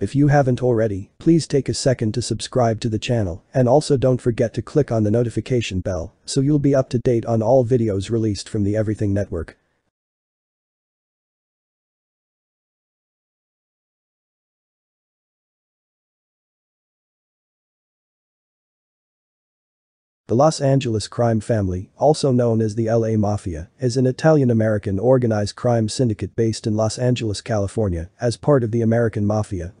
If you haven't already, please take a second to subscribe to the channel and also don't forget to click on the notification bell so you'll be up to date on all videos released from the Everything Network. The Los Angeles crime family, also known as the LA Mafia, is an Italian-American organized crime syndicate based in Los Angeles, California, as part of the American Mafia.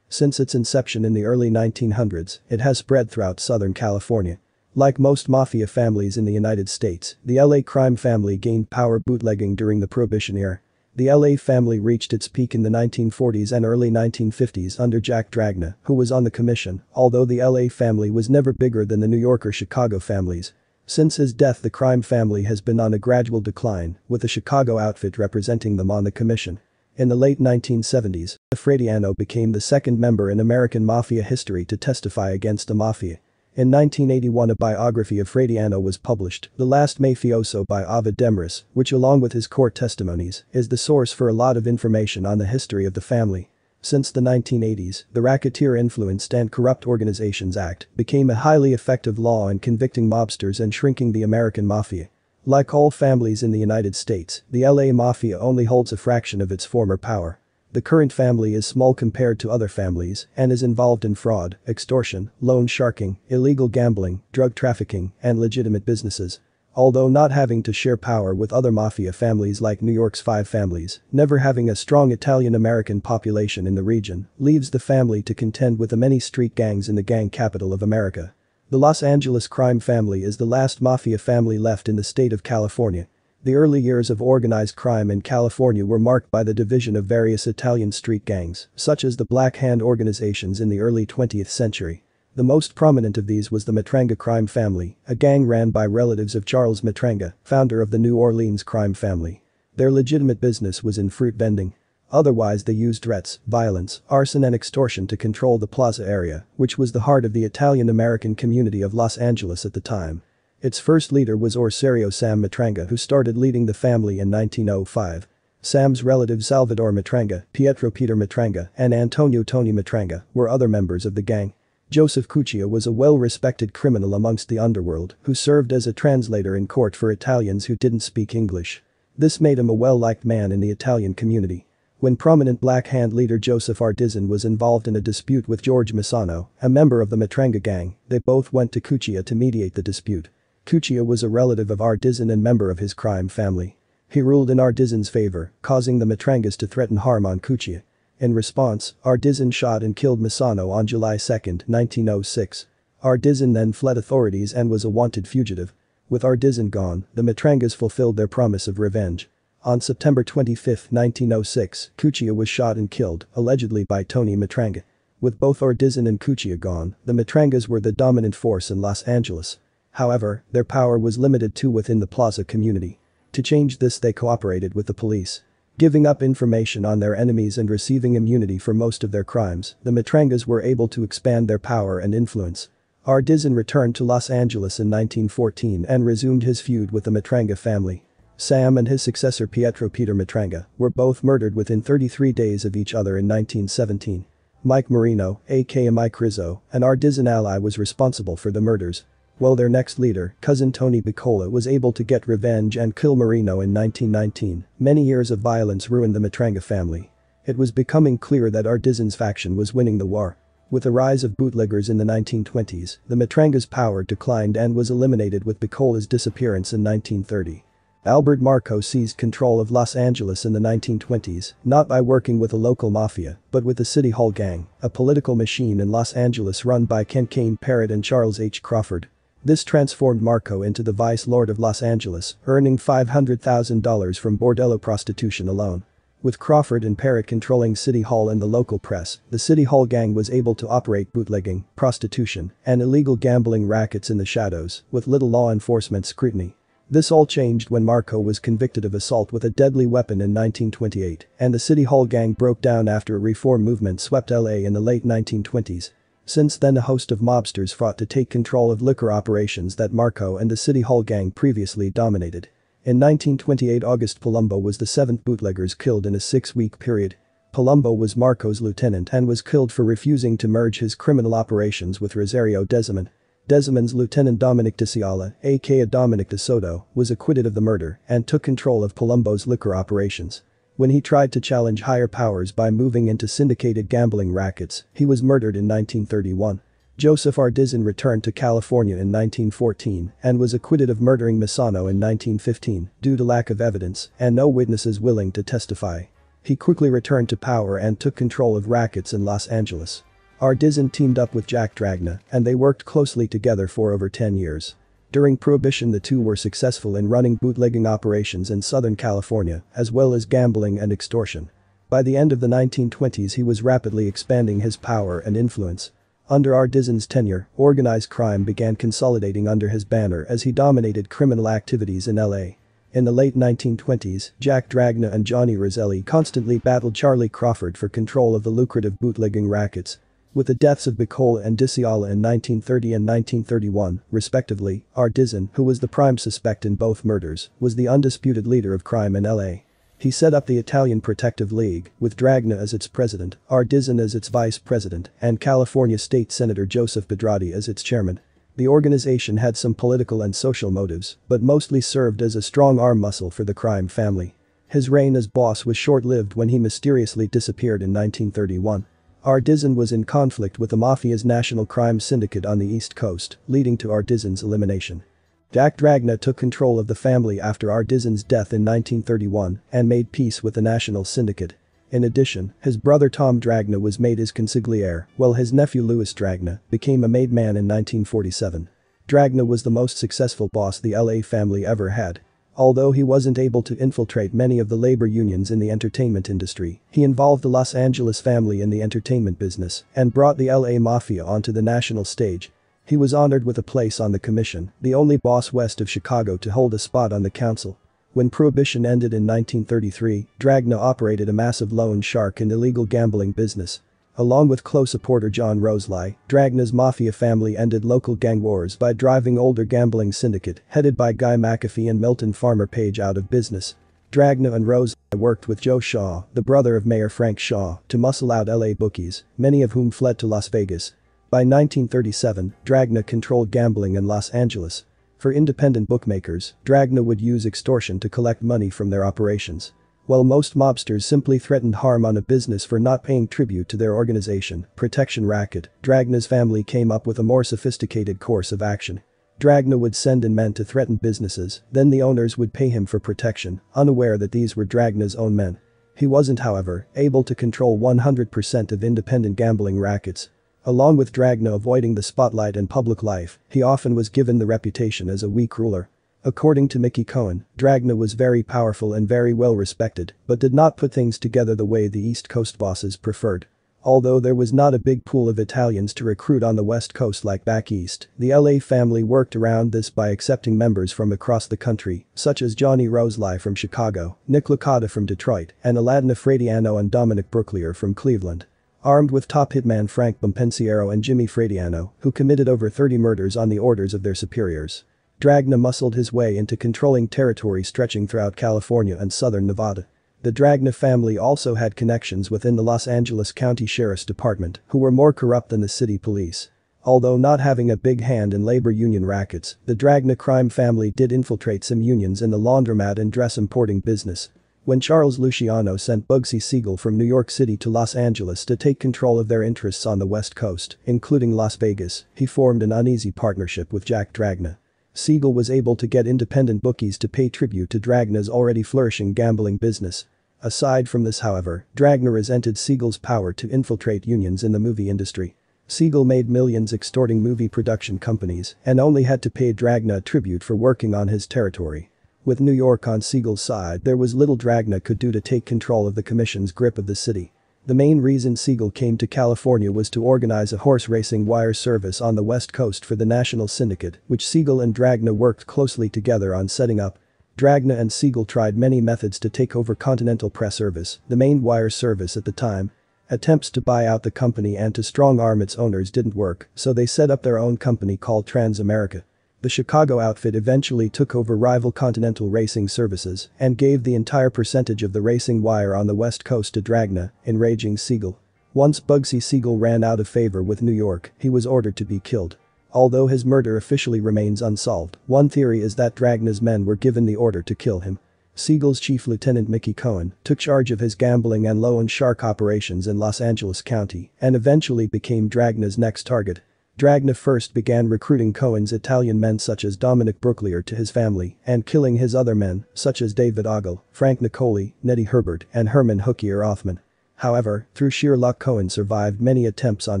Since its inception in the early 1900s, it has spread throughout Southern California. Like most mafia families in the United States, the LA crime family gained power bootlegging during the Prohibition era. The LA family reached its peak in the 1940s and early 1950s under Jack Dragna, who was on the commission, although the LA family was never bigger than the New York or Chicago families. Since his death the crime family has been on a gradual decline, with the Chicago outfit representing them on the commission. In the late 1970s, Fratianno became the second member in American mafia history to testify against the mafia. In 1981 a biography of Fratianno was published, The Last Mafioso by Ovid Demaris, which along with his court testimonies, is the source for a lot of information on the history of the family. Since the 1980s, the Racketeer Influenced and Corrupt Organizations Act became a highly effective law in convicting mobsters and shrinking the American mafia. Like all families in the United States, the LA Mafia only holds a fraction of its former power. The current family is small compared to other families and is involved in fraud, extortion, loan sharking, illegal gambling, drug trafficking, and legitimate businesses. Although not having to share power with other mafia families like New York's five families, never having a strong Italian-American population in the region, leaves the family to contend with the many street gangs in the gang capital of America. The Los Angeles crime family is the last mafia family left in the state of California the early years of organized crime in California were marked by the division of various Italian street gangs, such as the Black Hand organizations in the early 20th century. The most prominent of these was the Matranga crime family, a gang ran by relatives of Charles Matranga, founder of the New Orleans crime family. Their legitimate business was in fruit vending. Otherwise they used threats, violence, arson and extortion to control the plaza area, which was the heart of the Italian-American community of Los Angeles at the time. Its first leader was Orserio Sam Matranga who started leading the family in 1905. Sam's relatives Salvador Matranga, Pietro Peter Matranga, and Antonio Tony Matranga were other members of the gang. Joseph Cuccia was a well-respected criminal amongst the underworld who served as a translator in court for Italians who didn't speak English. This made him a well-liked man in the Italian community. When prominent Black Hand leader Joseph Ardizzone was involved in a dispute with George Maisano, a member of the Matranga gang, they both went to Cuccia to mediate the dispute. Cuccia was a relative of Ardizzone and member of his crime family. He ruled in Ardizzone's favor, causing the Matrangas to threaten harm on Cuccia. In response, Ardizzone shot and killed Maisano on July 2, 1906. Ardizzone then fled authorities and was a wanted fugitive. With Ardizzone gone, the Matrangas fulfilled their promise of revenge. On September 25, 1906, Cuccia was shot and killed, allegedly by Tony Matranga. With both Ardizzone and Cuccia gone, the Matrangas were the dominant force in Los Angeles. However, their power was limited to within the plaza community. To change this they cooperated with the police. Giving up information on their enemies and receiving immunity for most of their crimes, the Matrangas were able to expand their power and influence. Ardizzone returned to Los Angeles in 1914 and resumed his feud with the Matranga family. Sam and his successor Pietro Peter Matranga were both murdered within 33 days of each other in 1917. Mike Marino, aka Mike Rizzo, an Ardizzone ally was responsible for the murders. While their next leader, cousin Tony Buccola was able to get revenge and kill Marino in 1919, many years of violence ruined the Matranga family. It was becoming clear that Ardizzone's faction was winning the war. With the rise of bootleggers in the 1920s, the Matranga's power declined and was eliminated with Buccola's disappearance in 1930. Albert Marco seized control of Los Angeles in the 1920s, not by working with a local mafia, but with the City Hall Gang, a political machine in Los Angeles run by Ken Kane Parrott and Charles H. Crawford. This transformed Marco into the vice lord of Los Angeles, earning $500,000 from bordello prostitution alone. With Crawford and Parrott controlling City Hall and the local press, the City Hall gang was able to operate bootlegging, prostitution, and illegal gambling rackets in the shadows, with little law enforcement scrutiny. This all changed when Marco was convicted of assault with a deadly weapon in 1928, and the City Hall gang broke down after a reform movement swept LA in the late 1920s. Since then a host of mobsters fought to take control of liquor operations that Marco and the City Hall gang previously dominated. In 1928 August Palumbo was the seventh bootleggers killed in a six-week period. Palumbo was Marco's lieutenant and was killed for refusing to merge his criminal operations with Rosario DeSimone. DeSimone's lieutenant Dominic DeCiala, aka Dominic De Soto, was acquitted of the murder and took control of Palumbo's liquor operations. When he tried to challenge higher powers by moving into syndicated gambling rackets, he was murdered in 1931. Joseph Ardizzone returned to California in 1914 and was acquitted of murdering Maisano in 1915 due to lack of evidence and no witnesses willing to testify. He quickly returned to power and took control of rackets in Los Angeles. Ardizzone teamed up with Jack Dragna and they worked closely together for over 10 years. During Prohibition the two were successful in running bootlegging operations in Southern California as well as gambling and extortion. By the end of the 1920s he was rapidly expanding his power and influence. Under Ardizzone's tenure, organized crime began consolidating under his banner as he dominated criminal activities in LA. In the late 1920s, Jack Dragna and Johnny Roselli constantly battled Charlie Crawford for control of the lucrative bootlegging rackets, with the deaths of Buccola and Diciala in 1930 and 1931, respectively, Ardizzone, who was the prime suspect in both murders, was the undisputed leader of crime in LA. He set up the Italian Protective League, with Dragna as its president, Ardizzone as its vice president, and California State Senator Joseph Pedrati as its chairman. The organization had some political and social motives, but mostly served as a strong arm muscle for the crime family. His reign as boss was short-lived when he mysteriously disappeared in 1931. Ardizzone was in conflict with the Mafia's national crime syndicate on the East Coast, leading to Ardizzone's elimination. Jack Dragna took control of the family after Ardizzone's death in 1931 and made peace with the national syndicate. In addition, his brother Tom Dragna was made his consigliere, while his nephew Louis Dragna became a made man in 1947. Dragna was the most successful boss the LA family ever had, Although he wasn't able to infiltrate many of the labor unions in the entertainment industry, he involved the Los Angeles family in the entertainment business and brought the LA Mafia onto the national stage. He was honored with a place on the commission, the only boss west of Chicago to hold a spot on the council. When Prohibition ended in 1933, Dragna operated a massive loan shark and illegal gambling business, Along with close supporter John Roselli, Dragna's mafia family ended local gang wars by driving older gambling syndicate headed by Guy McAfee and Milton Farmer Page out of business. Dragna and Roselli worked with Joe Shaw, the brother of Mayor Frank Shaw, to muscle out LA bookies, many of whom fled to Las Vegas. By 1937, Dragna controlled gambling in Los Angeles. For independent bookmakers, Dragna would use extortion to collect money from their operations. While most mobsters simply threatened harm on a business for not paying tribute to their organization, Protection Racket, Dragna's family came up with a more sophisticated course of action. Dragna would send in men to threaten businesses, then the owners would pay him for protection, unaware that these were Dragna's own men. He wasn't however, able to control 100% of independent gambling rackets. Along with Dragna avoiding the spotlight and public life, he often was given the reputation as a weak ruler. According to Mickey Cohen, Dragna was very powerful and very well respected, but did not put things together the way the East Coast bosses preferred. Although there was not a big pool of Italians to recruit on the West Coast like back east, the LA family worked around this by accepting members from across the country, such as Johnny Roselli from Chicago, Nick Licata from Detroit, and Aladdin Fratianno and Dominic Brooklier from Cleveland. Armed with top hitman Frank Bompensiero and Jimmy Fratianno, who committed over 30 murders on the orders of their superiors. Dragna muscled his way into controlling territory stretching throughout California and southern Nevada. The Dragna family also had connections within the Los Angeles County Sheriff's Department, who were more corrupt than the city police. Although not having a big hand in labor union rackets, the Dragna crime family did infiltrate some unions in the laundromat and dress importing business. When Charles Luciano sent Bugsy Siegel from New York City to Los Angeles to take control of their interests on the West Coast, including Las Vegas, he formed an uneasy partnership with Jack Dragna. Siegel was able to get independent bookies to pay tribute to Dragna's already flourishing gambling business. Aside from this however, Dragna resented Siegel's power to infiltrate unions in the movie industry. Siegel made millions extorting movie production companies and only had to pay Dragna a tribute for working on his territory. With New York on Siegel's side there was little Dragna could do to take control of the commission's grip of the city. The main reason Siegel came to California was to organize a horse racing wire service on the west coast for the National Syndicate, which Siegel and Dragna worked closely together on setting up. Dragna and Siegel tried many methods to take over Continental Press Service, the main wire service at the time. Attempts to buy out the company and to strong arm its owners didn't work, so they set up their own company called Transamerica. The Chicago outfit eventually took over rival Continental Racing Services and gave the entire percentage of the racing wire on the west coast to Dragna, enraging Siegel. Once Bugsy Siegel ran out of favor with New York, he was ordered to be killed. Although his murder officially remains unsolved, one theory is that Dragna's men were given the order to kill him. Siegel's chief lieutenant Mickey Cohen took charge of his gambling and loan shark operations in Los Angeles County and eventually became Dragna's next target. Dragna first began recruiting Cohen's Italian men such as Dominic Brooklier to his family and killing his other men such as David Ogul, Frank Niccoli, Neddie Herbert and Herman Hooky Rothman. However, through sheer luck Cohen survived many attempts on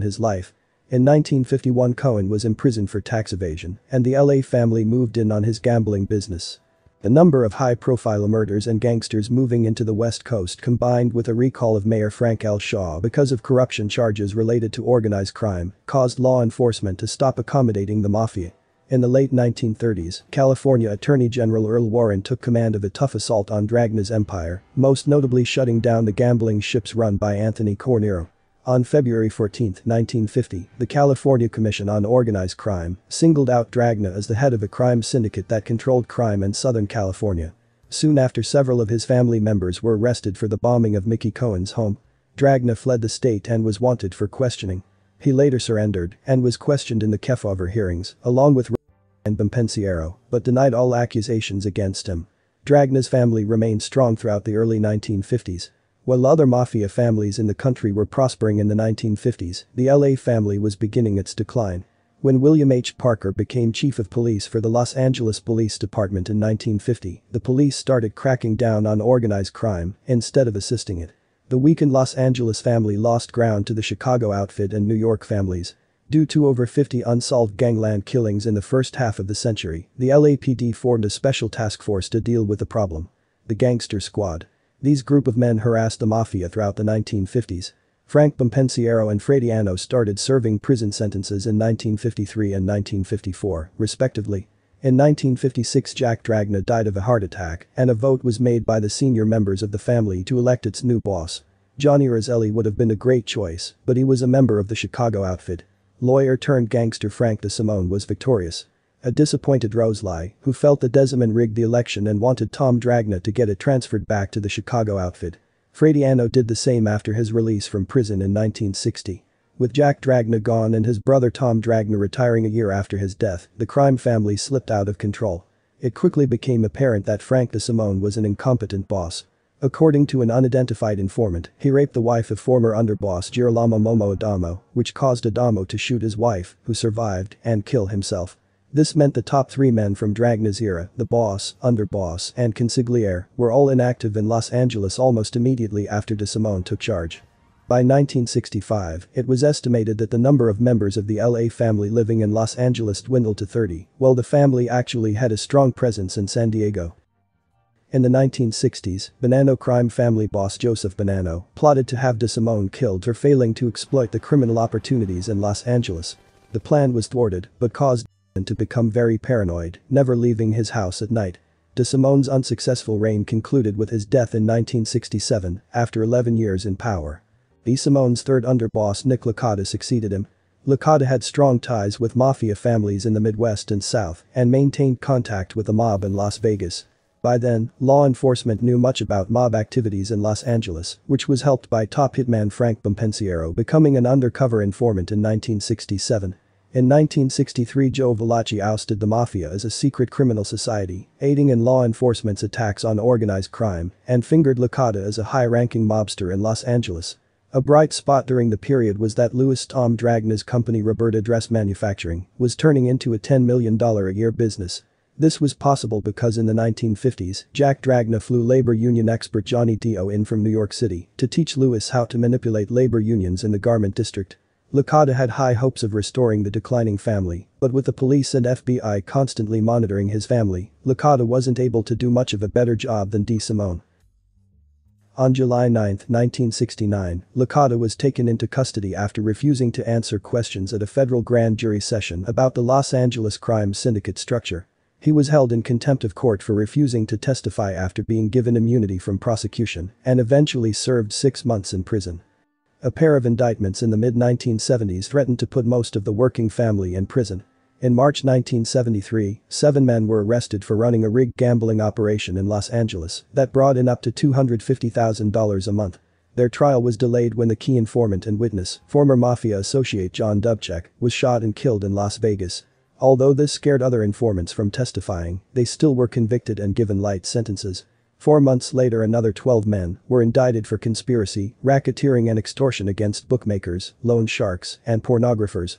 his life. In 1951 Cohen was imprisoned for tax evasion and the LA family moved in on his gambling business. The number of high-profile murders and gangsters moving into the West Coast combined with a recall of Mayor Frank L. Shaw because of corruption charges related to organized crime caused law enforcement to stop accommodating the mafia. In the late 1930s, California Attorney General Earl Warren took command of a tough assault on Dragna's empire, most notably shutting down the gambling ships run by Anthony Cornero. On February 14, 1950, the California Commission on Organized Crime singled out Dragna as the head of a crime syndicate that controlled crime in Southern California. Soon after several of his family members were arrested for the bombing of Mickey Cohen's home. Dragna fled the state and was wanted for questioning. He later surrendered and was questioned in the Kefauver hearings, along with and Bompensiero, but denied all accusations against him. Dragna's family remained strong throughout the early 1950s, while other mafia families in the country were prospering in the 1950s, the LA family was beginning its decline. When William H. Parker became chief of police for the Los Angeles Police Department in 1950, the police started cracking down on organized crime instead of assisting it. The weakened Los Angeles family lost ground to the Chicago outfit and New York families. Due to over 50 unsolved gangland killings in the first half of the century, the LAPD formed a special task force to deal with the problem. The Gangster Squad. These group of men harassed the mafia throughout the 1950s. Frank Bompensiero and Fratianno started serving prison sentences in 1953 and 1954, respectively. In 1956 Jack Dragna died of a heart attack and a vote was made by the senior members of the family to elect its new boss. Johnny Roselli would have been a great choice, but he was a member of the Chicago outfit. Lawyer turned gangster Frank DeSimone was victorious. A disappointed Roselli, who felt that DeSimone rigged the election and wanted Tom Dragna to get it transferred back to the Chicago outfit. Fratianno did the same after his release from prison in 1960. With Jack Dragna gone and his brother Tom Dragna retiring a year after his death, the crime family slipped out of control. It quickly became apparent that Frank DeSimone was an incompetent boss. According to an unidentified informant, he raped the wife of former underboss Girolamo Momo Adamo, which caused Adamo to shoot his wife, who survived, and kill himself. This meant the top three men from Dragna's era, the boss, underboss, and consigliere, were all inactive in Los Angeles almost immediately after De Simone took charge. By 1965, it was estimated that the number of members of the LA family living in Los Angeles dwindled to 30, while the family actually had a strong presence in San Diego. In the 1960s, Bonanno crime family boss Joseph Bonanno plotted to have De Simone killed for failing to exploit the criminal opportunities in Los Angeles. The plan was thwarted, but caused and to become very paranoid, never leaving his house at night. DeSimone's unsuccessful reign concluded with his death in 1967 after 11 years in power. DeSimone's third underboss Nick Licata succeeded him. Licata had strong ties with mafia families in the Midwest and South and maintained contact with the mob in Las Vegas. By then, law enforcement knew much about mob activities in Los Angeles, which was helped by top hitman Frank Bompensiero becoming an undercover informant in 1967. In 1963 Joe Valachi ousted the Mafia as a secret criminal society, aiding in law enforcement's attacks on organized crime, and fingered Licata as a high-ranking mobster in Los Angeles. A bright spot during the period was that Louis Tom Dragna's company Roberta Dress Manufacturing was turning into a $10 million a year business. This was possible because in the 1950s, Jack Dragna flew labor union expert Johnny Dio in from New York City to teach Louis how to manipulate labor unions in the garment district. Licata had high hopes of restoring the declining family, but with the police and FBI constantly monitoring his family, Licata wasn't able to do much of a better job than DeSimone. On July 9, 1969, Licata was taken into custody after refusing to answer questions at a federal grand jury session about the Los Angeles crime syndicate structure. He was held in contempt of court for refusing to testify after being given immunity from prosecution and eventually served six months in prison. A pair of indictments in the mid-1970s threatened to put most of the working family in prison. In March 1973, seven men were arrested for running a rigged gambling operation in Los Angeles that brought in up to $250,000 a month. Their trial was delayed when the key informant and witness, former Mafia associate John Dubeck, was shot and killed in Las Vegas. Although this scared other informants from testifying, they still were convicted and given light sentences. Four months later another 12 men were indicted for conspiracy, racketeering and extortion against bookmakers, loan sharks, and pornographers.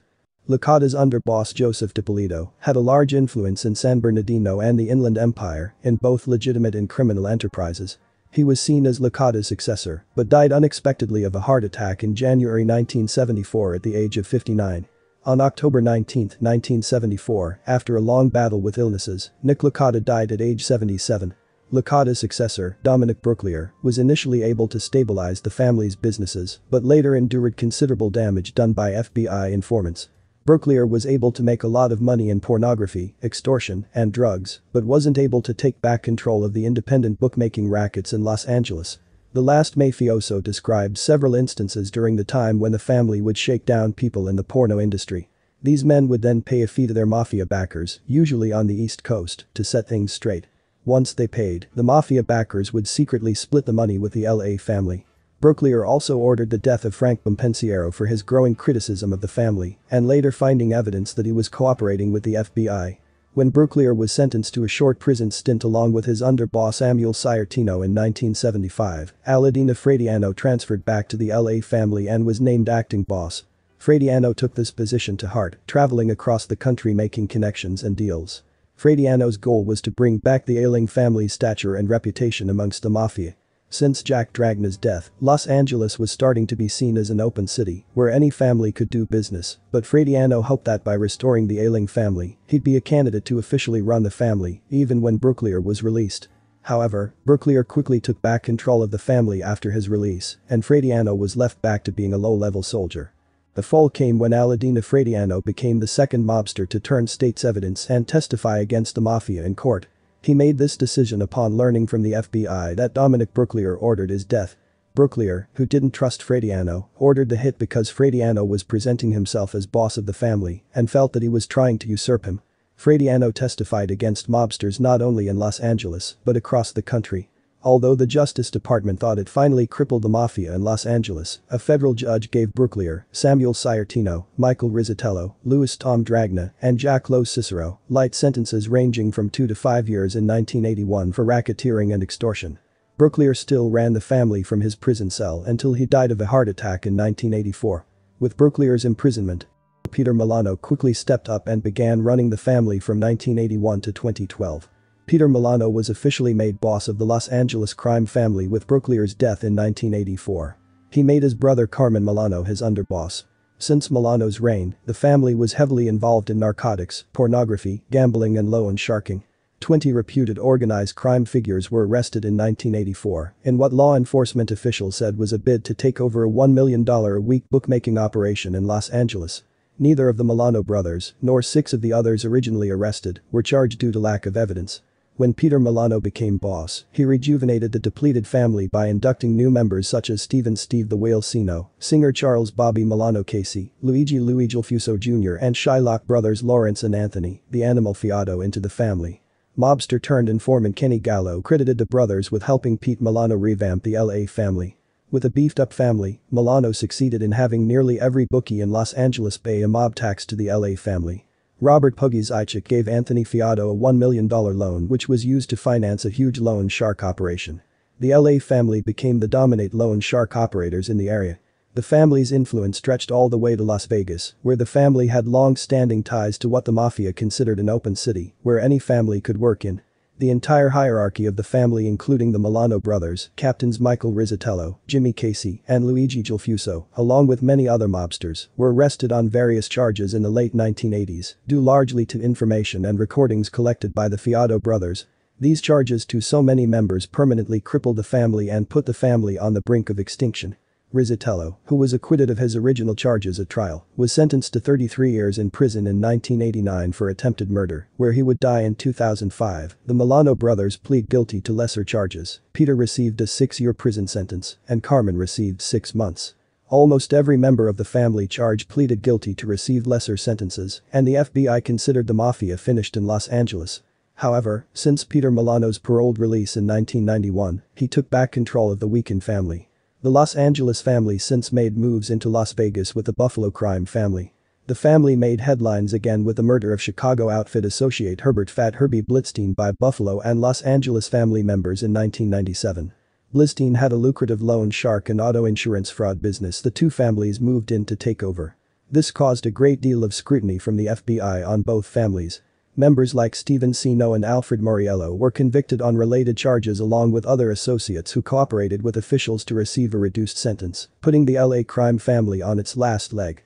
Licata's underboss Joseph Dippolito had a large influence in San Bernardino and the Inland Empire in both legitimate and criminal enterprises. He was seen as Licata's successor, but died unexpectedly of a heart attack in January 1974 at the age of 59. On October 19, 1974, after a long battle with illnesses, Nick Licata died at age 77. Licata's successor, Dominic Brooklier, was initially able to stabilize the family's businesses, but later endured considerable damage done by FBI informants. Brooklier was able to make a lot of money in pornography, extortion, and drugs, but wasn't able to take back control of the independent bookmaking rackets in Los Angeles. The last mafioso described several instances during the time when the family would shake down people in the porno industry. These men would then pay a fee to their mafia backers, usually on the East Coast, to set things straight. Once they paid, the mafia backers would secretly split the money with the LA family. Brooklier also ordered the death of Frank Bompensiero for his growing criticism of the family and later finding evidence that he was cooperating with the FBI. When Brooklier was sentenced to a short prison stint along with his underboss Samuel Sciortino in 1975, Aladina Fratianno transferred back to the LA family and was named acting boss. Fratianno took this position to heart, traveling across the country making connections and deals. Fratianno's goal was to bring back the ailing family's stature and reputation amongst the mafia. Since Jack Dragna's death, Los Angeles was starting to be seen as an open city where any family could do business, but Fratianno hoped that by restoring the ailing family, he'd be a candidate to officially run the family, even when Brooklier was released. However, Brooklier quickly took back control of the family after his release, and Fratianno was left back to being a low-level soldier. The fall came when Aladino Fratianno became the second mobster to turn state's evidence and testify against the mafia in court, he made this decision upon learning from the FBI that Dominic Brooklier ordered his death. Brooklier, who didn't trust Fratianno, ordered the hit because Fratianno was presenting himself as boss of the family and felt that he was trying to usurp him. Fratianno testified against mobsters not only in Los Angeles but across the country. Although the Justice Department thought it finally crippled the mafia in Los Angeles, a federal judge gave Brooklier, Samuel Sciortino, Michael Rizzitello, Louis Tom Dragna, and Jack Lo Cicero light sentences ranging from 2 to 5 years in 1981 for racketeering and extortion. Brooklier still ran the family from his prison cell until he died of a heart attack in 1984. With Brooklier's imprisonment, Peter Milano quickly stepped up and began running the family from 1981 to 2012. Peter Milano was officially made boss of the Los Angeles crime family with Brooklier's death in 1984. He made his brother Carmen Milano his underboss. Since Milano's reign, the family was heavily involved in narcotics, pornography, gambling and loan sharking. 20 reputed organized crime figures were arrested in 1984 in what law enforcement officials said was a bid to take over a $1 million a week bookmaking operation in Los Angeles. Neither of the Milano brothers, nor six of the others originally arrested, were charged due to lack of evidence. When Peter Milano became boss, he rejuvenated the depleted family by inducting new members such as Steven Steve the Whale Cino, singer Charles Bobby Milano Caci, Luigi Luigi Fuso Jr. and Shylock brothers Lawrence and Anthony, the animal Fiato into the family. Mobster turned informant Kenny Gallo credited the brothers with helping Pete Milano revamp the LA family. With a beefed up family, Milano succeeded in having nearly every bookie in Los Angeles pay a mob tax to the LA family. Robert Puggy Zychik gave Anthony Fiato a $1 million loan which was used to finance a huge loan shark operation. The LA family became the dominant loan shark operators in the area. The family's influence stretched all the way to Las Vegas, where the family had long-standing ties to what the mafia considered an open city, where any family could work in. The entire hierarchy of the family including the Milano brothers, captains Michael Rizzitello, Jimmy Caci, and Luigi Gelfuso, along with many other mobsters, were arrested on various charges in the late 1980s, due largely to information and recordings collected by the Fiato brothers. These charges to so many members permanently crippled the family and put the family on the brink of extinction. Rizzitello, who was acquitted of his original charges at trial, was sentenced to 33 years in prison in 1989 for attempted murder, where he would die in 2005. The Milano brothers plead guilty to lesser charges. Peter received a six-year prison sentence, and Carmen received six months. Almost every member of the family charge pleaded guilty to receive lesser sentences, and the FBI considered the mafia finished in Los Angeles. However, since Peter Milano's paroled release in 1991, he took back control of the weakened family. The Los Angeles family since made moves into Las Vegas with the Buffalo crime family. The family made headlines again with the murder of Chicago outfit associate Herbert Fat Herbie Blitzstein by Buffalo and Los Angeles family members in 1997. Blitzstein had a lucrative loan shark and auto insurance fraud business the two families moved in to take over. This caused a great deal of scrutiny from the FBI on both families. Members like Steven Cino and Alfred Mauriello were convicted on related charges along with other associates who cooperated with officials to receive a reduced sentence, putting the LA crime family on its last leg.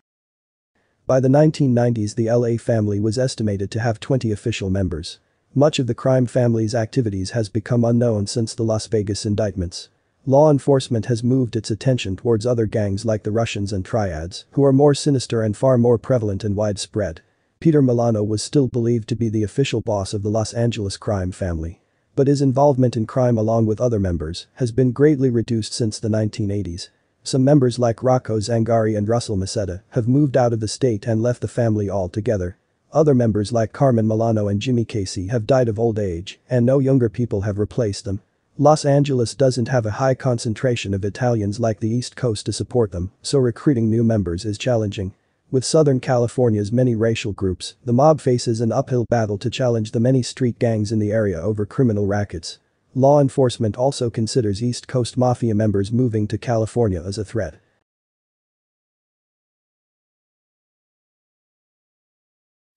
By the 1990s the LA family was estimated to have 20 official members. Much of the crime family's activities has become unknown since the Las Vegas indictments. Law enforcement has moved its attention towards other gangs like the Russians and Triads, who are more sinister and far more prevalent and widespread. Peter Milano was still believed to be the official boss of the Los Angeles crime family. But his involvement in crime along with other members has been greatly reduced since the 1980s. Some members like Rocco Zangari and Russell Maceda have moved out of the state and left the family altogether, other members like Carmen Milano and Jimmy Caci have died of old age, and no younger people have replaced them. Los Angeles doesn't have a high concentration of Italians like the East Coast to support them, so recruiting new members is challenging. With Southern California's many racial groups, the mob faces an uphill battle to challenge the many street gangs in the area over criminal rackets. Law enforcement also considers East Coast Mafia members moving to California as a threat.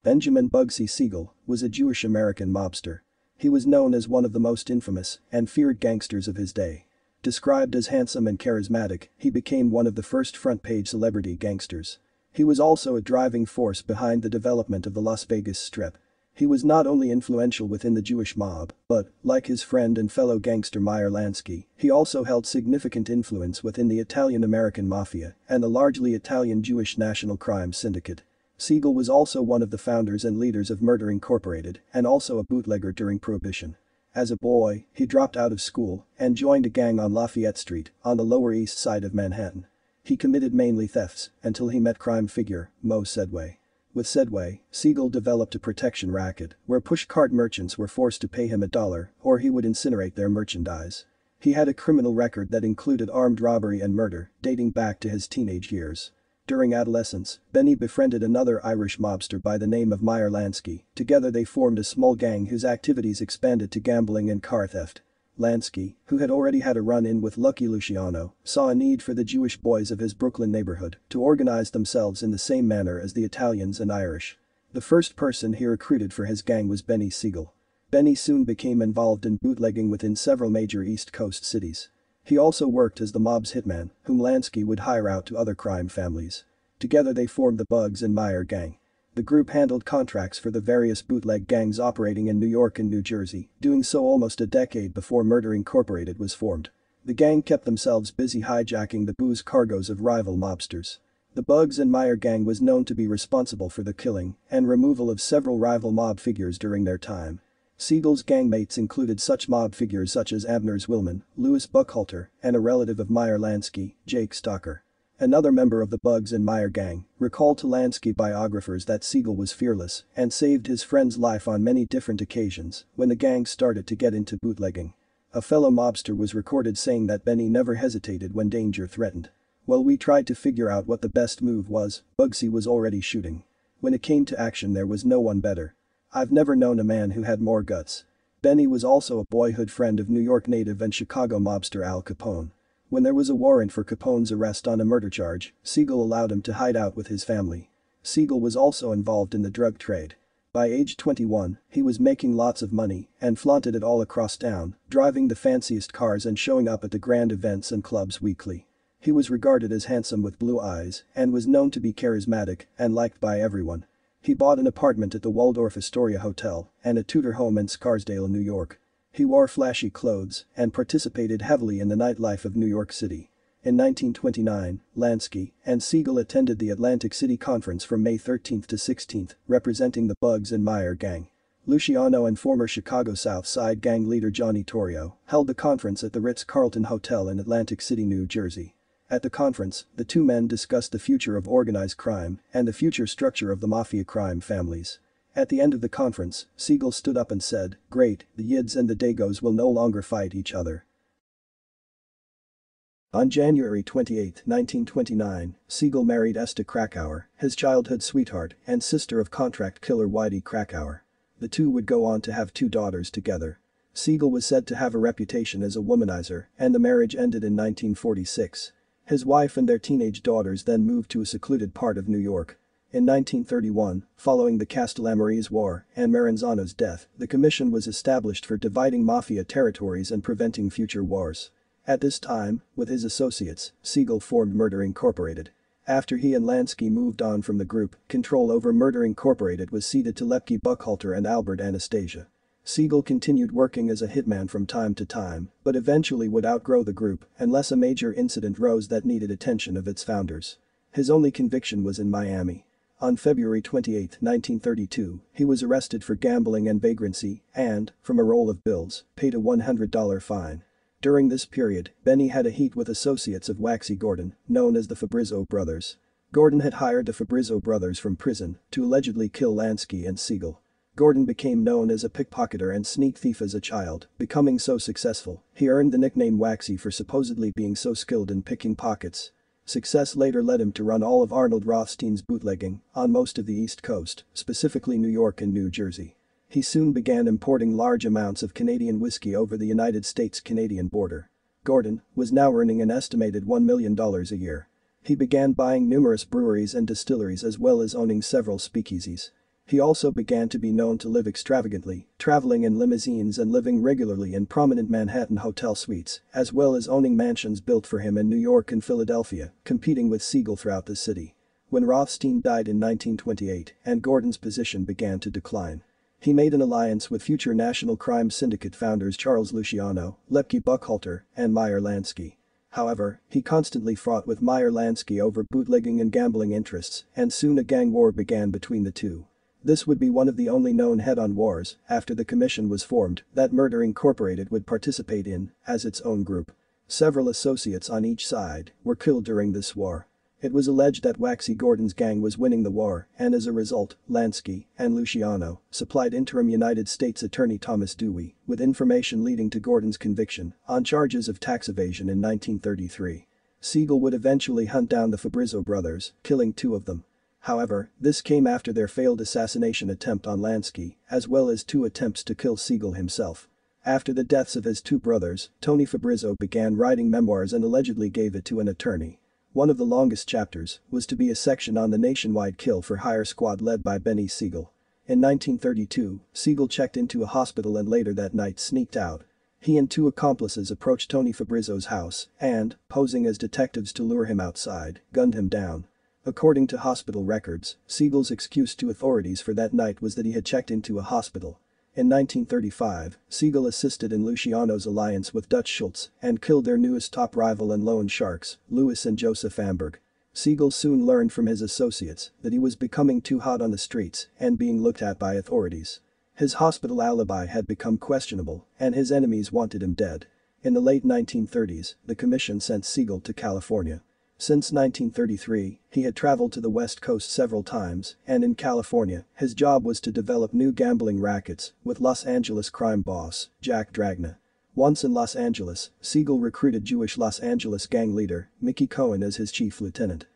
Benjamin Bugsy Siegel was a Jewish-American mobster. He was known as one of the most infamous and feared gangsters of his day. Described as handsome and charismatic, he became one of the first front-page celebrity gangsters. He was also a driving force behind the development of the Las Vegas Strip. He was not only influential within the Jewish mob, but, like his friend and fellow gangster Meyer Lansky, he also held significant influence within the Italian-American Mafia and the largely Italian-Jewish National Crime Syndicate. Siegel was also one of the founders and leaders of Murder Incorporated and also a bootlegger during Prohibition. As a boy, he dropped out of school and joined a gang on Lafayette Street on the Lower East Side of Manhattan. He committed mainly thefts until he met crime figure Moe Sedway. With Sedway, Siegel developed a protection racket where pushcart merchants were forced to pay him a dollar or he would incinerate their merchandise. He had a criminal record that included armed robbery and murder dating back to his teenage years. During adolescence, Benny befriended another Irish mobster by the name of Meyer Lansky. Together they formed a small gang whose activities expanded to gambling and car theft. Lansky, who had already had a run-in with Lucky Luciano, saw a need for the Jewish boys of his Brooklyn neighborhood to organize themselves in the same manner as the Italians and Irish. The first person he recruited for his gang was Benny Siegel. Benny soon became involved in bootlegging within several major East Coast cities. He also worked as the mob's hitman, whom Lansky would hire out to other crime families. Together they formed the Bugs and Meyer gang. The group handled contracts for the various bootleg gangs operating in New York and New Jersey, doing so almost a decade before Murder Incorporated was formed. The gang kept themselves busy hijacking the booze cargoes of rival mobsters. The Bugs and Meyer gang was known to be responsible for the killing and removal of several rival mob figures during their time. Siegel's gangmates included such mob figures such as Abner Zwillman, Louis Buchalter, and a relative of Meyer Lansky, Jake Stalker. Another member of the Bugs and Meyer gang recalled to Lansky biographers that Siegel was fearless and saved his friend's life on many different occasions when the gang started to get into bootlegging. A fellow mobster was recorded saying that Benny never hesitated when danger threatened. While we tried to figure out what the best move was, Bugsy was already shooting. When it came to action there was no one better. I've never known a man who had more guts. Benny was also a boyhood friend of New York native and Chicago mobster Al Capone. When there was a warrant for Capone's arrest on a murder charge, Siegel allowed him to hide out with his family. Siegel was also involved in the drug trade. By age 21, he was making lots of money and flaunted it all across town, driving the fanciest cars and showing up at the grand events and clubs weekly. He was regarded as handsome with blue eyes and was known to be charismatic and liked by everyone. He bought an apartment at the Waldorf Astoria Hotel and a Tudor home in Scarsdale, New York. He wore flashy clothes and participated heavily in the nightlife of New York City. In 1929, Lansky and Siegel attended the Atlantic City Conference from May 13 to 16, representing the Bugs and Meyer gang. Luciano and former Chicago South Side gang leader Johnny Torrio held the conference at the Ritz-Carlton Hotel in Atlantic City, New Jersey. At the conference, the two men discussed the future of organized crime and the future structure of the mafia crime families. At the end of the conference, Siegel stood up and said, Great, the Yids and the Dagos will no longer fight each other. On January 28, 1929, Siegel married Esta Krakower, his childhood sweetheart and sister of contract killer Whitey Krakower. The two would go on to have two daughters together. Siegel was said to have a reputation as a womanizer, and the marriage ended in 1946. His wife and their teenage daughters then moved to a secluded part of New York. In 1931, following the Castellammarese War and Maranzano's death, the commission was established for dividing mafia territories and preventing future wars. At this time, with his associates, Siegel formed Murder Incorporated. After he and Lansky moved on from the group, control over Murder Incorporated was ceded to Lepke Buchalter and Albert Anastasia. Siegel continued working as a hitman from time to time, but eventually would outgrow the group unless a major incident rose that needed attention of its founders. His only conviction was in Miami. On February 28, 1932, he was arrested for gambling and vagrancy and, from a roll of bills, paid a $100 fine. During this period, Benny had a heat with associates of Waxy Gordon, known as the Fabrizzo brothers. Gordon had hired the Fabrizzo brothers from prison to allegedly kill Lansky and Siegel. Gordon became known as a pickpocketer and sneak thief as a child, becoming so successful, he earned the nickname Waxy for supposedly being so skilled in picking pockets. Success later led him to run all of Arnold Rothstein's bootlegging on most of the East Coast, specifically New York and New Jersey. He soon began importing large amounts of Canadian whiskey over the United States-Canadian border. Gordon was now earning an estimated $1 million a year. He began buying numerous breweries and distilleries as well as owning several speakeasies. He also began to be known to live extravagantly, traveling in limousines and living regularly in prominent Manhattan hotel suites, as well as owning mansions built for him in New York and Philadelphia, competing with Siegel throughout the city. When Rothstein died in 1928 and Gordon's position began to decline, he made an alliance with future National Crime Syndicate founders Charles Luciano, Lepke Buchalter, and Meyer Lansky. However, he constantly fought with Meyer Lansky over bootlegging and gambling interests, and soon a gang war began between the two. This would be one of the only known head-on wars, after the commission was formed, that Murder Incorporated would participate in, as its own group. Several associates on each side were killed during this war. It was alleged that Waxy Gordon's gang was winning the war and as a result, Lansky and Luciano supplied interim United States Attorney Thomas Dewey with information leading to Gordon's conviction on charges of tax evasion in 1933. Siegel would eventually hunt down the Fabrizzo brothers, killing two of them. However, this came after their failed assassination attempt on Lansky, as well as two attempts to kill Siegel himself. After the deaths of his two brothers, Tony Fabrizzo began writing memoirs and allegedly gave it to an attorney. One of the longest chapters was to be a section on the nationwide kill for hire squad led by Benny Siegel. In 1932, Siegel checked into a hospital and later that night sneaked out. He and two accomplices approached Tony Fabrizzo's house and, posing as detectives to lure him outside, gunned him down. According to hospital records, Siegel's excuse to authorities for that night was that he had checked into a hospital. In 1935, Siegel assisted in Luciano's alliance with Dutch Schultz and killed their newest top rival and loan sharks, Louis and Joseph Amberg. Siegel soon learned from his associates that he was becoming too hot on the streets and being looked at by authorities. His hospital alibi had become questionable and his enemies wanted him dead. In the late 1930s, the commission sent Siegel to California. Since 1933, he had traveled to the West Coast several times, and in California, his job was to develop new gambling rackets with Los Angeles crime boss, Jack Dragna. Once in Los Angeles, Siegel recruited Jewish Los Angeles gang leader, Mickey Cohen as his chief lieutenant.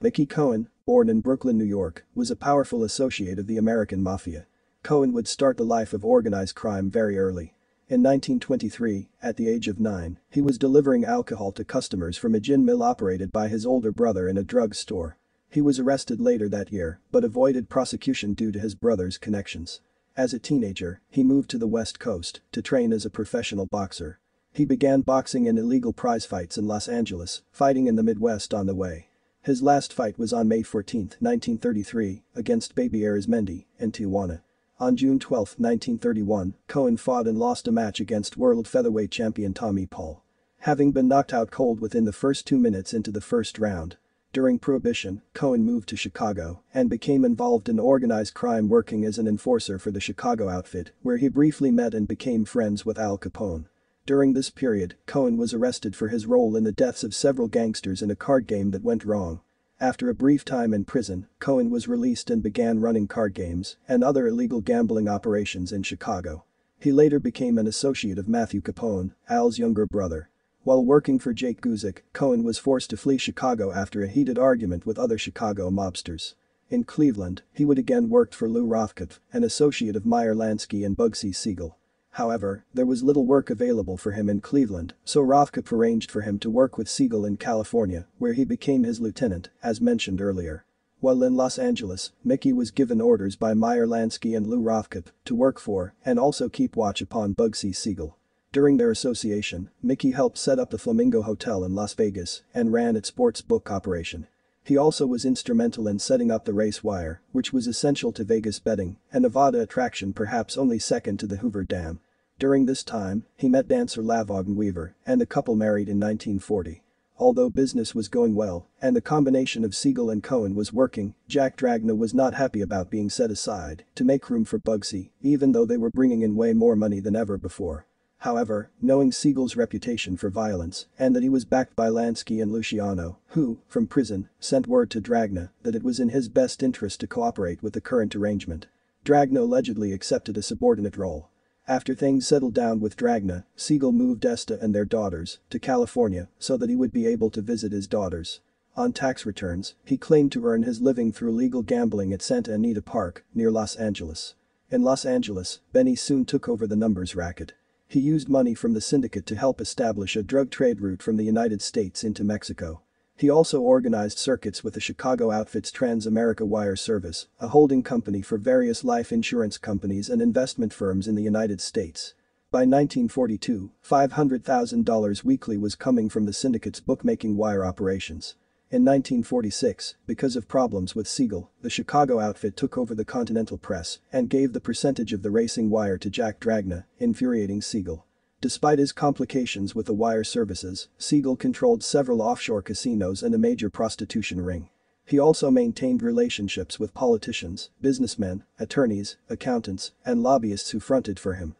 Mickey Cohen, born in Brooklyn, New York, was a powerful associate of the American Mafia. Cohen would start the life of organized crime very early. In 1923, at the age of nine, he was delivering alcohol to customers from a gin mill operated by his older brother in a drug store. He was arrested later that year but avoided prosecution due to his brother's connections. As a teenager, he moved to the West Coast to train as a professional boxer. He began boxing in illegal prize fights in Los Angeles, fighting in the Midwest on the way. His last fight was on May 14, 1933, against Baby Arizmendi in Tijuana. On June 12, 1931, Cohen fought and lost a match against world featherweight champion Tommy Paul. Having been knocked out cold within the first two minutes into the first round. During Prohibition, Cohen moved to Chicago and became involved in organized crime working as an enforcer for the Chicago outfit where he briefly met and became friends with Al Capone. During this period, Cohen was arrested for his role in the deaths of several gangsters in a card game that went wrong. After a brief time in prison, Cohen was released and began running card games and other illegal gambling operations in Chicago. He later became an associate of Matthew Capone, Al's younger brother. While working for Jake Guzik, Cohen was forced to flee Chicago after a heated argument with other Chicago mobsters. In Cleveland, he would again worked for Lou Rothkopf, an associate of Meyer Lansky and Bugsy Siegel. However, there was little work available for him in Cleveland, so Rothkopf arranged for him to work with Siegel in California, where he became his lieutenant, as mentioned earlier. While in Los Angeles, Mickey was given orders by Meyer Lansky and Lou Rothkopf to work for and also keep watch upon Bugsy Siegel. During their association, Mickey helped set up the Flamingo Hotel in Las Vegas and ran its sports book operation. He also was instrumental in setting up the race wire, which was essential to Vegas betting, a Nevada attraction perhaps only second to the Hoover Dam. During this time, he met dancer LaVonne Weaver, and the couple married in 1940. Although business was going well, and the combination of Siegel and Cohen was working, Jack Dragna was not happy about being set aside to make room for Bugsy, even though they were bringing in way more money than ever before. However, knowing Siegel's reputation for violence and that he was backed by Lansky and Luciano, who, from prison, sent word to Dragna that it was in his best interest to cooperate with the current arrangement. Dragna allegedly accepted a subordinate role after things settled down with Dragna, Siegel moved Esta and their daughters to California so that he would be able to visit his daughters. On tax returns, he claimed to earn his living through legal gambling at Santa Anita Park, near Los Angeles. In Los Angeles, Benny soon took over the numbers racket. He used money from the syndicate to help establish a drug trade route from the United States into Mexico. He also organized circuits with the Chicago outfit's Trans-America Wire Service, a holding company for various life insurance companies and investment firms in the United States. By 1942, $500,000 weekly was coming from the syndicate's bookmaking wire operations. In 1946, because of problems with Siegel, the Chicago outfit took over the Continental Press and gave the percentage of the racing wire to Jack Dragna, infuriating Siegel. Despite his complications with the wire services, Siegel controlled several offshore casinos and a major prostitution ring. He also maintained relationships with politicians, businessmen, attorneys, accountants, and lobbyists who fronted for him.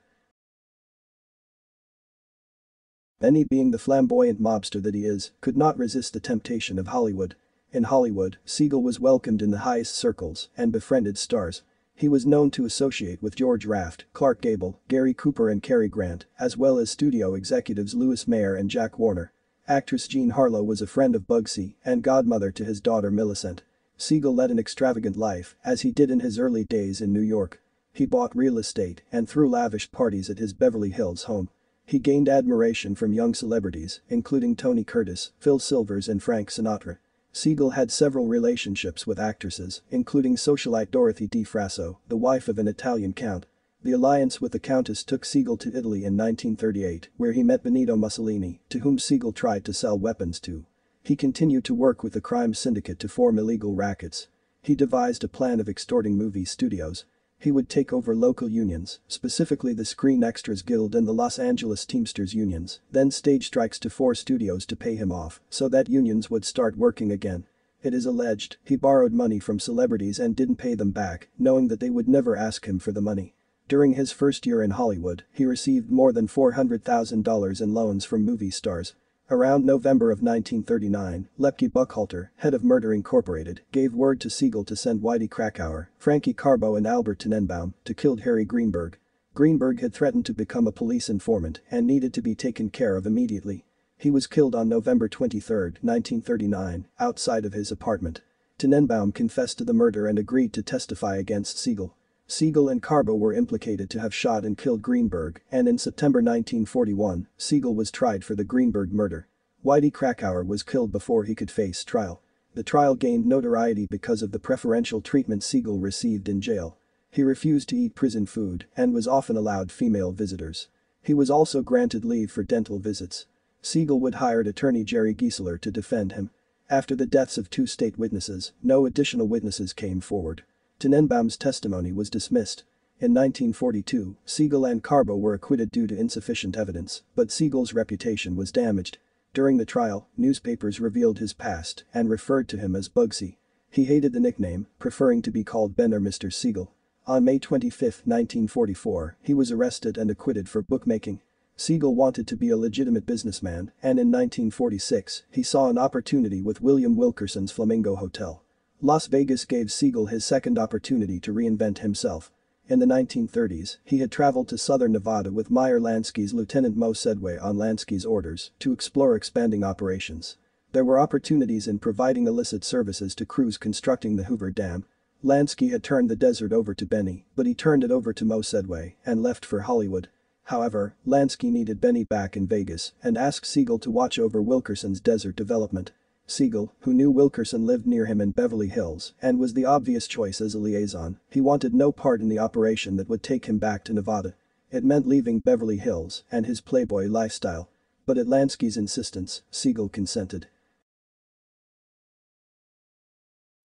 Benny being the flamboyant mobster that he is, could not resist the temptation of Hollywood. In Hollywood, Siegel was welcomed in the highest circles and befriended stars. He was known to associate with George Raft, Clark Gable, Gary Cooper and Cary Grant, as well as studio executives Louis Mayer and Jack Warner. Actress Jean Harlow was a friend of Bugsy and godmother to his daughter Millicent. Siegel led an extravagant life, as he did in his early days in New York. He bought real estate and threw lavish parties at his Beverly Hills home. He gained admiration from young celebrities, including Tony Curtis, Phil Silvers and Frank Sinatra. Siegel had several relationships with actresses, including socialite Dorothy Di Frasso, the wife of an Italian count. The alliance with the countess took Siegel to Italy in 1938, where he met Benito Mussolini, to whom Siegel tried to sell weapons to. He continued to work with the crime syndicate to form illegal rackets. He devised a plan of extorting movie studios, he would take over local unions, specifically the Screen Extras Guild and the Los Angeles Teamsters unions, then stage strikes to force studios to pay him off so that unions would start working again. It is alleged he borrowed money from celebrities and didn't pay them back, knowing that they would never ask him for the money. During his first year in Hollywood, he received more than $400,000 in loans from movie stars, Around November of 1939, Lepke Buchalter, head of Murder Incorporated, gave word to Siegel to send Whitey Krakower, Frankie Carbo and Albert Tenenbaum to kill Harry Greenberg. Greenberg had threatened to become a police informant and needed to be taken care of immediately. He was killed on November 23, 1939, outside of his apartment. Tenenbaum confessed to the murder and agreed to testify against Siegel. Siegel and Carbo were implicated to have shot and killed Greenberg, and in September 1941, Siegel was tried for the Greenberg murder. Whitey Krakower was killed before he could face trial. The trial gained notoriety because of the preferential treatment Siegel received in jail. He refused to eat prison food and was often allowed female visitors. He was also granted leave for dental visits. Siegel would hired attorney Jerry Giesler to defend him. After the deaths of two state witnesses, no additional witnesses came forward. Tenenbaum's testimony was dismissed. In 1942, Siegel and Carbo were acquitted due to insufficient evidence, but Siegel's reputation was damaged. During the trial, newspapers revealed his past and referred to him as Bugsy. He hated the nickname, preferring to be called Ben or Mr. Siegel. On May 25, 1944, he was arrested and acquitted for bookmaking. Siegel wanted to be a legitimate businessman and in 1946, he saw an opportunity with William Wilkerson's Flamingo Hotel. Las Vegas gave Siegel his second opportunity to reinvent himself. In the 1930s, he had traveled to southern Nevada with Meyer Lansky's Lieutenant Mo Sedway on Lansky's orders to explore expanding operations. There were opportunities in providing illicit services to crews constructing the Hoover Dam. Lansky had turned the desert over to Benny, but he turned it over to Mo Sedway and left for Hollywood. However, Lansky needed Benny back in Vegas and asked Siegel to watch over Wilkerson's desert development. Siegel, who knew Wilkerson lived near him in Beverly Hills and was the obvious choice as a liaison, he wanted no part in the operation that would take him back to Nevada. It meant leaving Beverly Hills and his playboy lifestyle. But at Lansky's insistence, Siegel consented.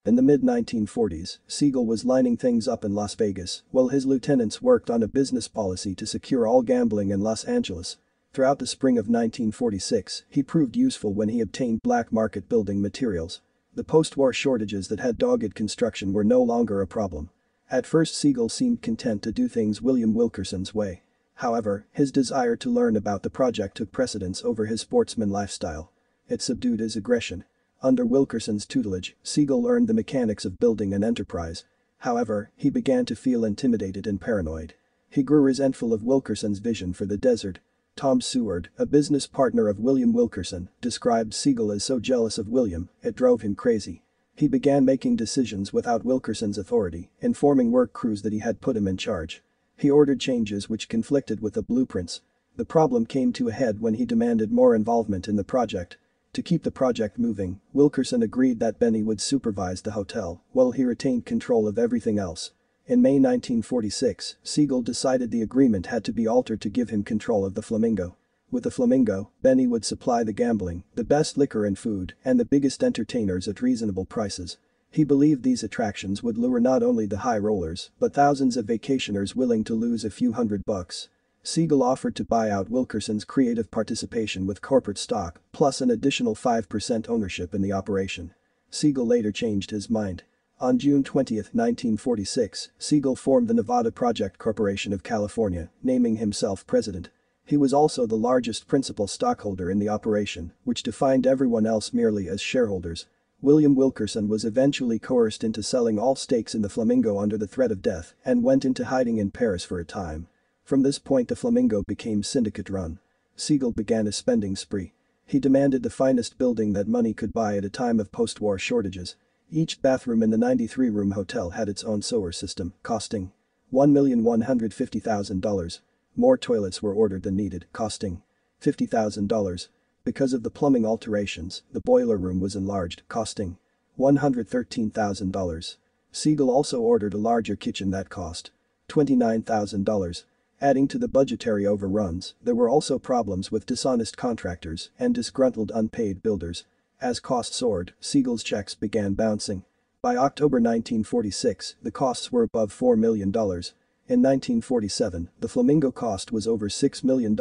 In the mid-1940s, Siegel was lining things up in Las Vegas while his lieutenants worked on a business policy to secure all gambling in Los Angeles. Throughout the spring of 1946, he proved useful when he obtained black market building materials. The post-war shortages that had dogged construction were no longer a problem. At first Siegel seemed content to do things William Wilkerson's way. However, his desire to learn about the project took precedence over his sportsman lifestyle. It subdued his aggression under Wilkerson's tutelage, Siegel learned the mechanics of building an enterprise. However, he began to feel intimidated and paranoid. He grew resentful of Wilkerson's vision for the desert. Tom Seward, a business partner of William Wilkerson, described Siegel as so jealous of William, it drove him crazy. He began making decisions without Wilkerson's authority, informing work crews that he had put him in charge. He ordered changes which conflicted with the blueprints. The problem came to a head when he demanded more involvement in the project. To keep the project moving, Wilkerson agreed that Benny would supervise the hotel while he retained control of everything else. In May 1946, Siegel decided the agreement had to be altered to give him control of the Flamingo. With the Flamingo, Benny would supply the gambling, the best liquor and food, and the biggest entertainers at reasonable prices. He believed these attractions would lure not only the high rollers, but thousands of vacationers willing to lose a few hundred bucks. Siegel offered to buy out Wilkerson's creative participation with corporate stock, plus an additional 5% ownership in the operation. Siegel later changed his mind. On June 20, 1946, Siegel formed the Nevada Project Corporation of California, naming himself president. He was also the largest principal stockholder in the operation, which defined everyone else merely as shareholders. William Wilkerson was eventually coerced into selling all stakes in the Flamingo under the threat of death and went into hiding in Paris for a time. From this point the Flamingo became syndicate-run. Siegel began a spending spree. He demanded the finest building that money could buy at a time of post-war shortages. Each bathroom in the 93-room hotel had its own sewer system, costing $1,150,000. More toilets were ordered than needed, costing $50,000. Because of the plumbing alterations, the boiler room was enlarged, costing $113,000. Siegel also ordered a larger kitchen that cost $29,000. Adding to the budgetary overruns, there were also problems with dishonest contractors and disgruntled unpaid builders. As costs soared, Siegel's checks began bouncing. By October 1946, the costs were above $4 million. In 1947, the Flamingo cost was over $6 million,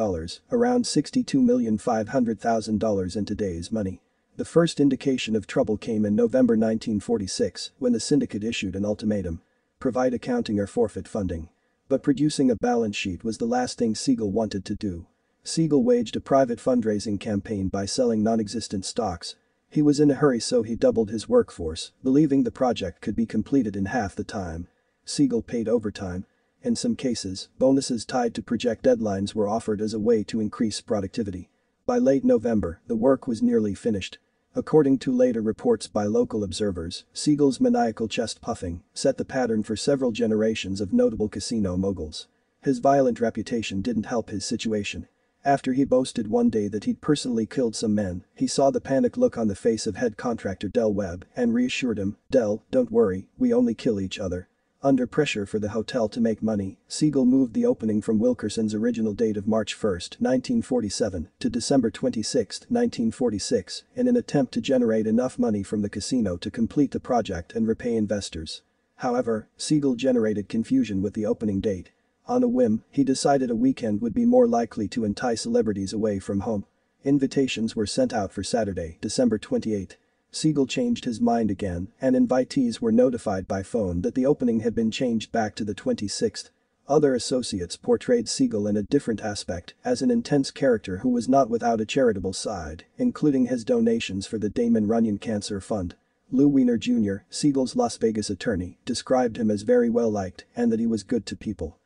around $62,500,000 in today's money. The first indication of trouble came in November 1946 when the syndicate issued an ultimatum. Provide accounting or forfeit funding. But producing a balance sheet was the last thing Siegel wanted to do. Siegel waged a private fundraising campaign by selling non-existent stocks. He was in a hurry so he doubled his workforce, believing the project could be completed in half the time. Siegel paid overtime. In some cases, bonuses tied to project deadlines were offered as a way to increase productivity. By late November, the work was nearly finished. According to later reports by local observers, Siegel's maniacal chest puffing set the pattern for several generations of notable casino moguls. His violent reputation didn't help his situation. After he boasted one day that he'd personally killed some men, he saw the panic look on the face of head contractor Del Webb and reassured him, Del, don't worry, we only kill each other. Under pressure for the hotel to make money, Siegel moved the opening from Wilkerson's original date of March 1, 1947 to December 26, 1946 in an attempt to generate enough money from the casino to complete the project and repay investors. However, Siegel generated confusion with the opening date. On a whim, he decided a weekend would be more likely to entice celebrities away from home. Invitations were sent out for Saturday, December 28. Siegel changed his mind again and invitees were notified by phone that the opening had been changed back to the 26th. Other associates portrayed Siegel in a different aspect as an intense character who was not without a charitable side, including his donations for the Damon Runyon Cancer Fund. Lou Weiner Jr., Siegel's Las Vegas attorney, described him as very well liked and that he was good to people.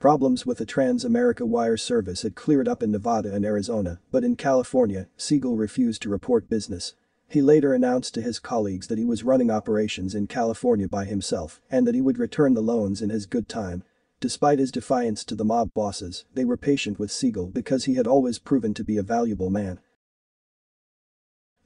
Problems with the Trans-America Wire service had cleared up in Nevada and Arizona, but in California, Siegel refused to report business. He later announced to his colleagues that he was running operations in California by himself and that he would return the loans in his good time. Despite his defiance to the mob bosses, they were patient with Siegel because he had always proven to be a valuable man.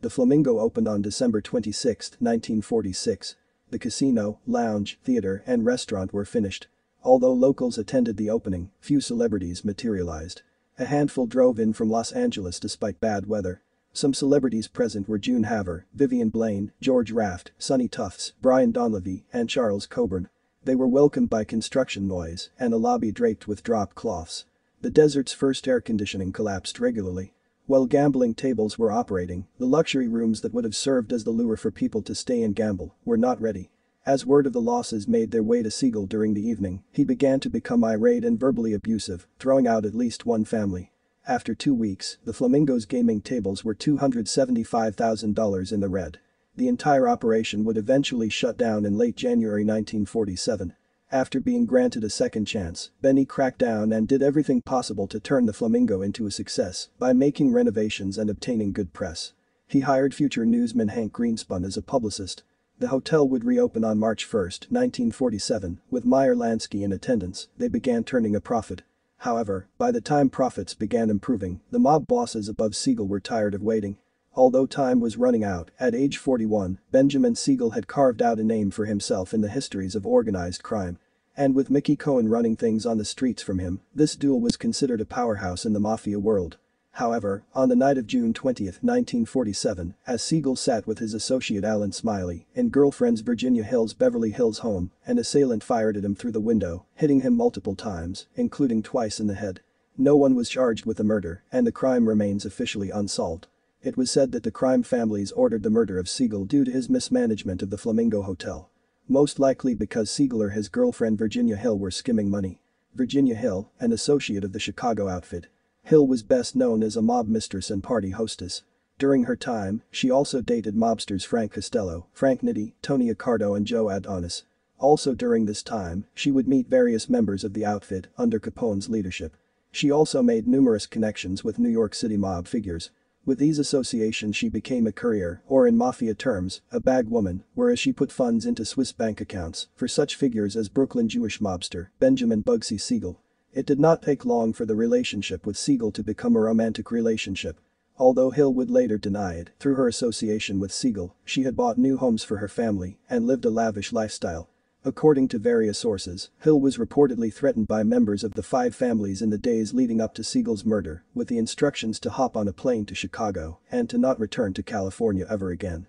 The Flamingo opened on December 26, 1946. The casino, lounge, theater and restaurant were finished. Although locals attended the opening, few celebrities materialized. A handful drove in from Los Angeles despite bad weather. Some celebrities present were June Haver, Vivian Blaine, George Raft, Sonny Tufts, Brian Donlevy, and Charles Coburn. They were welcomed by construction noise and a lobby draped with drop cloths. The desert's first air conditioning collapsed regularly. While gambling tables were operating, the luxury rooms that would have served as the lure for people to stay and gamble were not ready. As word of the losses made their way to Siegel during the evening, he began to become irate and verbally abusive, throwing out at least one family. After two weeks, the Flamingos gaming tables were $275,000 in the red. The entire operation would eventually shut down in late January 1947. After being granted a second chance, Benny cracked down and did everything possible to turn the Flamingo into a success by making renovations and obtaining good press. He hired future newsman Hank Greenspun as a publicist, the hotel would reopen on March 1, 1947, with Meyer Lansky in attendance, they began turning a profit. However, by the time profits began improving, the mob bosses above Siegel were tired of waiting. Although time was running out, at age 41, Benjamin Siegel had carved out a name for himself in the histories of organized crime. And with Mickey Cohen running things on the streets from him, this duel was considered a powerhouse in the mafia world. However, on the night of June 20, 1947, as Siegel sat with his associate Allen Smiley in girlfriend's Virginia Hills Beverly Hills home, an assailant fired at him through the window, hitting him multiple times, including twice in the head. No one was charged with the murder, and the crime remains officially unsolved. It was said that the crime families ordered the murder of Siegel due to his mismanagement of the Flamingo Hotel. Most likely because Siegel or his girlfriend Virginia Hill were skimming money. Virginia Hill, an associate of the Chicago outfit, Hill was best known as a mob mistress and party hostess. During her time, she also dated mobsters Frank Costello, Frank Nitti, Tony Accardo and Joe Adonis. Also during this time, she would meet various members of the outfit under Capone's leadership. She also made numerous connections with New York City mob figures. With these associations she became a courier, or in mafia terms, a bag woman, whereas she put funds into Swiss bank accounts for such figures as Brooklyn Jewish mobster Benjamin Bugsy Siegel it did not take long for the relationship with Siegel to become a romantic relationship. Although Hill would later deny it, through her association with Siegel, she had bought new homes for her family and lived a lavish lifestyle. According to various sources, Hill was reportedly threatened by members of the five families in the days leading up to Siegel's murder with the instructions to hop on a plane to Chicago and to not return to California ever again.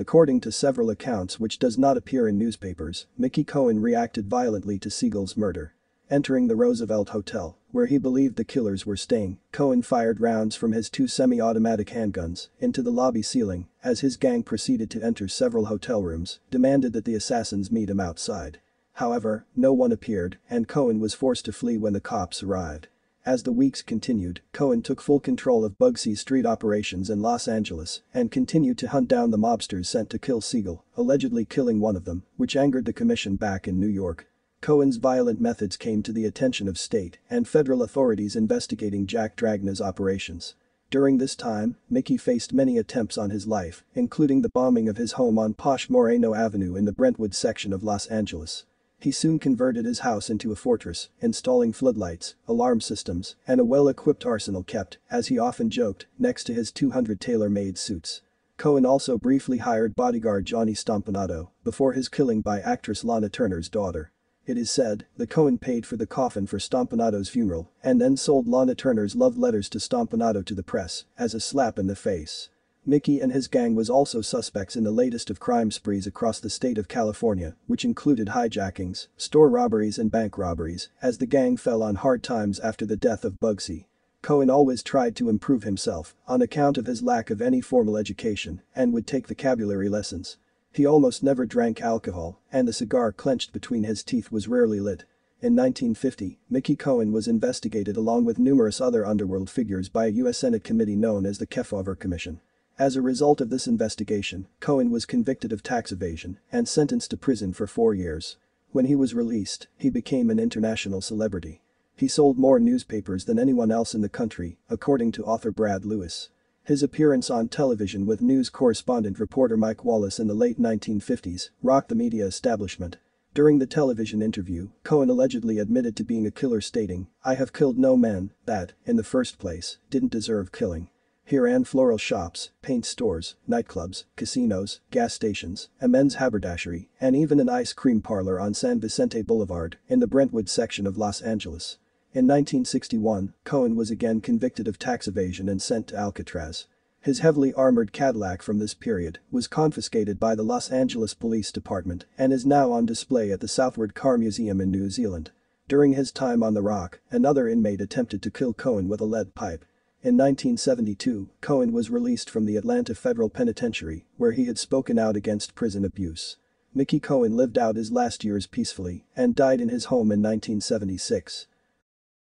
According to several accounts which does not appear in newspapers, Mickey Cohen reacted violently to Siegel's murder. Entering the Roosevelt Hotel, where he believed the killers were staying, Cohen fired rounds from his two semi-automatic handguns into the lobby ceiling as his gang proceeded to enter several hotel rooms, demanded that the assassins meet him outside. However, no one appeared and Cohen was forced to flee when the cops arrived. As the weeks continued, Cohen took full control of Bugsy's Street operations in Los Angeles and continued to hunt down the mobsters sent to kill Siegel, allegedly killing one of them, which angered the commission back in New York. Cohen's violent methods came to the attention of state and federal authorities investigating Jack Dragna's operations. During this time, Mickey faced many attempts on his life, including the bombing of his home on posh Moreno Avenue in the Brentwood section of Los Angeles. He soon converted his house into a fortress, installing floodlights, alarm systems, and a well-equipped arsenal kept, as he often joked, next to his 200 tailor-made suits. Cohen also briefly hired bodyguard Johnny Stompanato before his killing by actress Lana Turner's daughter. It is said the Cohen paid for the coffin for Stompanato's funeral and then sold Lana Turner's love letters to Stompanato to the press as a slap in the face. Mickey and his gang was also suspects in the latest of crime sprees across the state of California, which included hijackings, store robberies and bank robberies, as the gang fell on hard times after the death of Bugsy. Cohen always tried to improve himself on account of his lack of any formal education and would take vocabulary lessons. He almost never drank alcohol, and the cigar clenched between his teeth was rarely lit. In 1950, Mickey Cohen was investigated along with numerous other underworld figures by a U.S. Senate committee known as the Kefauver Commission. As a result of this investigation, Cohen was convicted of tax evasion and sentenced to prison for four years. When he was released, he became an international celebrity. He sold more newspapers than anyone else in the country, according to author Brad Lewis. His appearance on television with news correspondent reporter Mike Wallace in the late 1950s rocked the media establishment. During the television interview, Cohen allegedly admitted to being a killer stating, I have killed no man that, in the first place, didn't deserve killing. He ran floral shops, paint stores, nightclubs, casinos, gas stations, a men's haberdashery, and even an ice cream parlor on San Vicente Boulevard in the Brentwood section of Los Angeles. In 1961, Cohen was again convicted of tax evasion and sent to Alcatraz. His heavily armored Cadillac from this period was confiscated by the Los Angeles Police Department and is now on display at the Southward Car Museum in New Zealand. During his time on the Rock, another inmate attempted to kill Cohen with a lead pipe. In 1972, Cohen was released from the Atlanta Federal Penitentiary, where he had spoken out against prison abuse. Mickey Cohen lived out his last years peacefully and died in his home in 1976.